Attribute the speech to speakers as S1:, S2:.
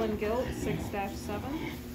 S1: Stolen Guilt, six seven.